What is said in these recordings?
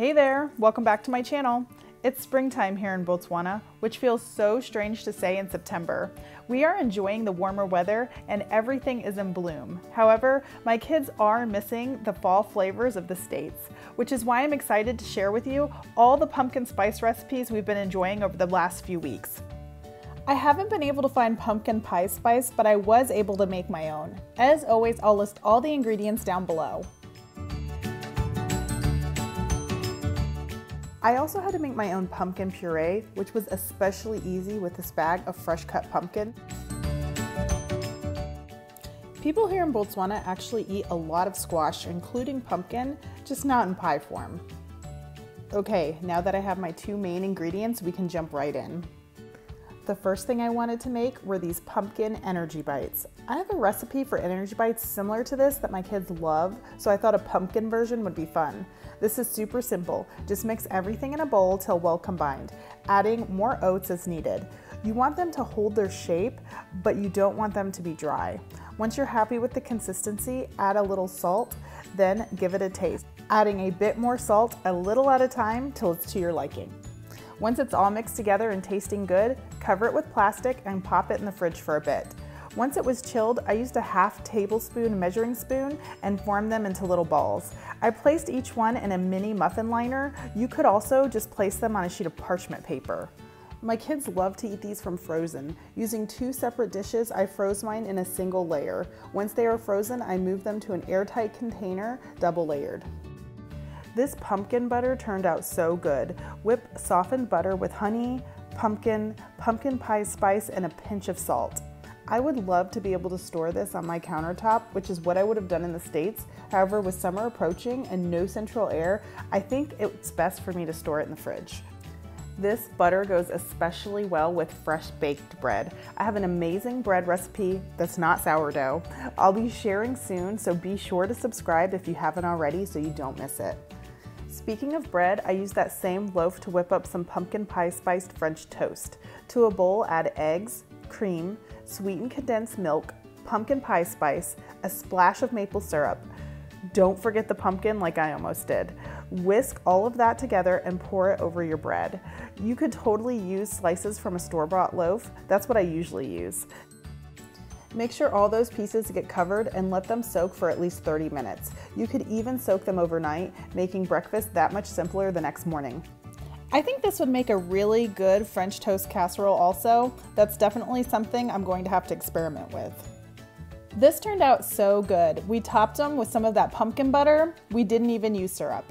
Hey there, welcome back to my channel. It's springtime here in Botswana, which feels so strange to say in September. We are enjoying the warmer weather and everything is in bloom. However, my kids are missing the fall flavors of the States, which is why I'm excited to share with you all the pumpkin spice recipes we've been enjoying over the last few weeks. I haven't been able to find pumpkin pie spice, but I was able to make my own. As always, I'll list all the ingredients down below. I also had to make my own pumpkin puree, which was especially easy with this bag of fresh cut pumpkin. People here in Botswana actually eat a lot of squash, including pumpkin, just not in pie form. Okay, now that I have my two main ingredients, we can jump right in. The first thing I wanted to make were these pumpkin energy bites. I have a recipe for energy bites similar to this that my kids love, so I thought a pumpkin version would be fun. This is super simple. Just mix everything in a bowl till well combined, adding more oats as needed. You want them to hold their shape, but you don't want them to be dry. Once you're happy with the consistency, add a little salt, then give it a taste, adding a bit more salt a little at a time till it's to your liking. Once it's all mixed together and tasting good, cover it with plastic and pop it in the fridge for a bit. Once it was chilled, I used a half tablespoon measuring spoon and formed them into little balls. I placed each one in a mini muffin liner. You could also just place them on a sheet of parchment paper. My kids love to eat these from frozen. Using two separate dishes, I froze mine in a single layer. Once they are frozen, I move them to an airtight container, double layered. This pumpkin butter turned out so good. Whip softened butter with honey, pumpkin, pumpkin pie spice, and a pinch of salt. I would love to be able to store this on my countertop, which is what I would have done in the States. However, with summer approaching and no central air, I think it's best for me to store it in the fridge. This butter goes especially well with fresh baked bread. I have an amazing bread recipe that's not sourdough. I'll be sharing soon, so be sure to subscribe if you haven't already so you don't miss it. Speaking of bread, I use that same loaf to whip up some pumpkin pie spiced French toast. To a bowl, add eggs, cream, sweetened condensed milk, pumpkin pie spice, a splash of maple syrup. Don't forget the pumpkin like I almost did. Whisk all of that together and pour it over your bread. You could totally use slices from a store-bought loaf. That's what I usually use. Make sure all those pieces get covered and let them soak for at least 30 minutes. You could even soak them overnight, making breakfast that much simpler the next morning. I think this would make a really good French toast casserole also. That's definitely something I'm going to have to experiment with. This turned out so good. We topped them with some of that pumpkin butter. We didn't even use syrup.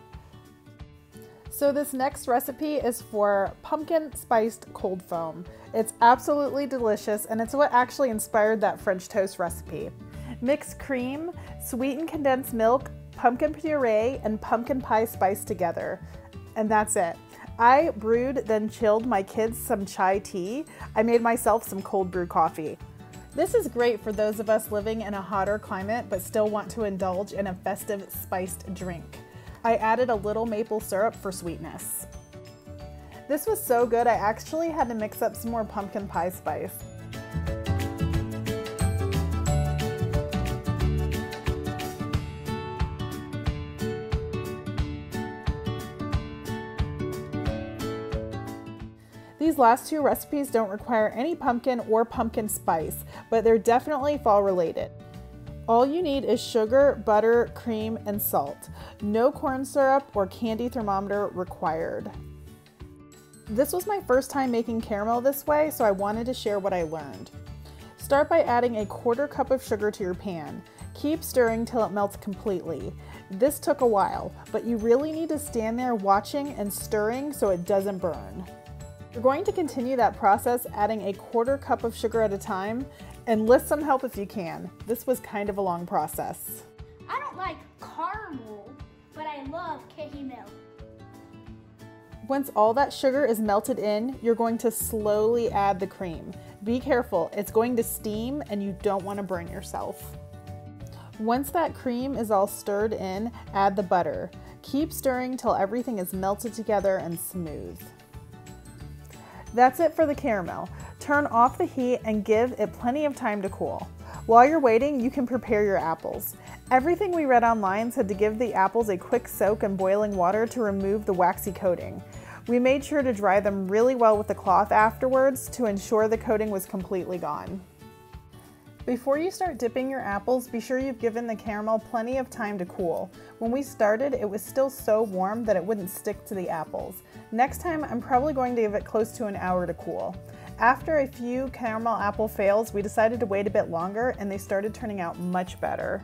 So this next recipe is for pumpkin spiced cold foam. It's absolutely delicious and it's what actually inspired that French toast recipe. Mix cream, sweetened condensed milk, pumpkin puree, and pumpkin pie spice together. And that's it. I brewed, then chilled my kids some chai tea. I made myself some cold brew coffee. This is great for those of us living in a hotter climate but still want to indulge in a festive spiced drink. I added a little maple syrup for sweetness. This was so good I actually had to mix up some more pumpkin pie spice. These last two recipes don't require any pumpkin or pumpkin spice, but they're definitely fall related. All you need is sugar, butter, cream, and salt. No corn syrup or candy thermometer required. This was my first time making caramel this way, so I wanted to share what I learned. Start by adding a quarter cup of sugar to your pan. Keep stirring till it melts completely. This took a while, but you really need to stand there watching and stirring so it doesn't burn. You're going to continue that process adding a quarter cup of sugar at a time and list some help if you can. This was kind of a long process. I don't like caramel, but I love milk. Once all that sugar is melted in, you're going to slowly add the cream. Be careful, it's going to steam and you don't want to burn yourself. Once that cream is all stirred in, add the butter. Keep stirring till everything is melted together and smooth. That's it for the caramel. Turn off the heat and give it plenty of time to cool. While you're waiting, you can prepare your apples. Everything we read online said to give the apples a quick soak in boiling water to remove the waxy coating. We made sure to dry them really well with a cloth afterwards to ensure the coating was completely gone. Before you start dipping your apples, be sure you've given the caramel plenty of time to cool. When we started, it was still so warm that it wouldn't stick to the apples. Next time, I'm probably going to give it close to an hour to cool. After a few caramel apple fails, we decided to wait a bit longer and they started turning out much better.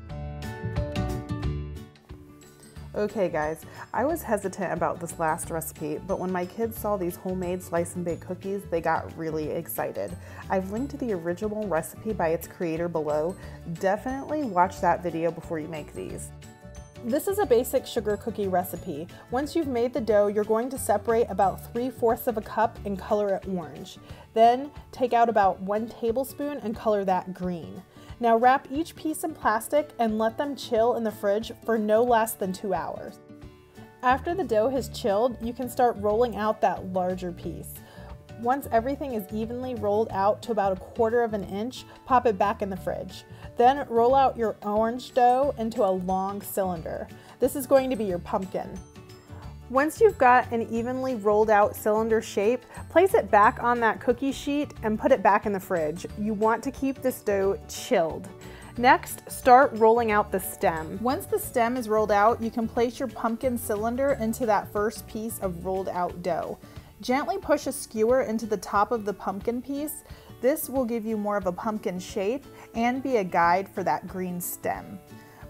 Okay guys, I was hesitant about this last recipe, but when my kids saw these homemade slice and bake cookies, they got really excited. I've linked the original recipe by its creator below. Definitely watch that video before you make these. This is a basic sugar cookie recipe. Once you've made the dough, you're going to separate about 3 fourths of a cup and color it orange. Then take out about 1 tablespoon and color that green. Now wrap each piece in plastic and let them chill in the fridge for no less than two hours. After the dough has chilled, you can start rolling out that larger piece. Once everything is evenly rolled out to about a quarter of an inch, pop it back in the fridge. Then roll out your orange dough into a long cylinder. This is going to be your pumpkin. Once you've got an evenly rolled out cylinder shape, place it back on that cookie sheet and put it back in the fridge. You want to keep this dough chilled. Next, start rolling out the stem. Once the stem is rolled out, you can place your pumpkin cylinder into that first piece of rolled out dough. Gently push a skewer into the top of the pumpkin piece. This will give you more of a pumpkin shape and be a guide for that green stem.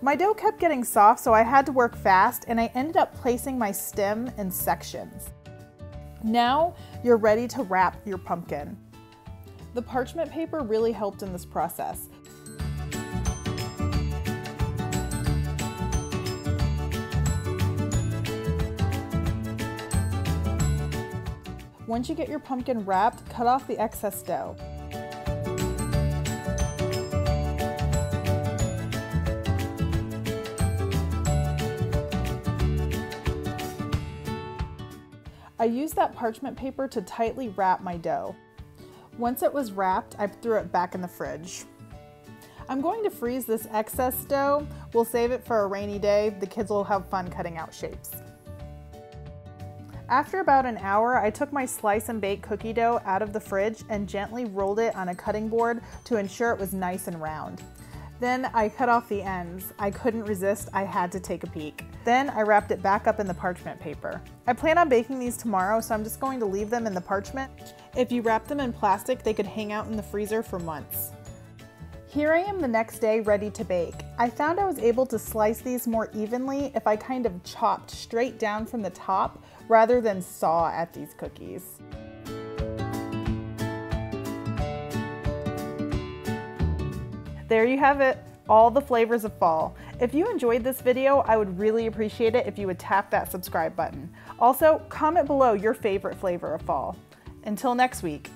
My dough kept getting soft, so I had to work fast, and I ended up placing my stem in sections. Now you're ready to wrap your pumpkin. The parchment paper really helped in this process. Once you get your pumpkin wrapped, cut off the excess dough. I used that parchment paper to tightly wrap my dough. Once it was wrapped, I threw it back in the fridge. I'm going to freeze this excess dough. We'll save it for a rainy day. The kids will have fun cutting out shapes. After about an hour, I took my slice and bake cookie dough out of the fridge and gently rolled it on a cutting board to ensure it was nice and round. Then I cut off the ends. I couldn't resist, I had to take a peek. Then I wrapped it back up in the parchment paper. I plan on baking these tomorrow, so I'm just going to leave them in the parchment. If you wrap them in plastic, they could hang out in the freezer for months. Here I am the next day ready to bake. I found I was able to slice these more evenly if I kind of chopped straight down from the top rather than saw at these cookies. There you have it, all the flavors of fall. If you enjoyed this video, I would really appreciate it if you would tap that subscribe button. Also, comment below your favorite flavor of fall. Until next week.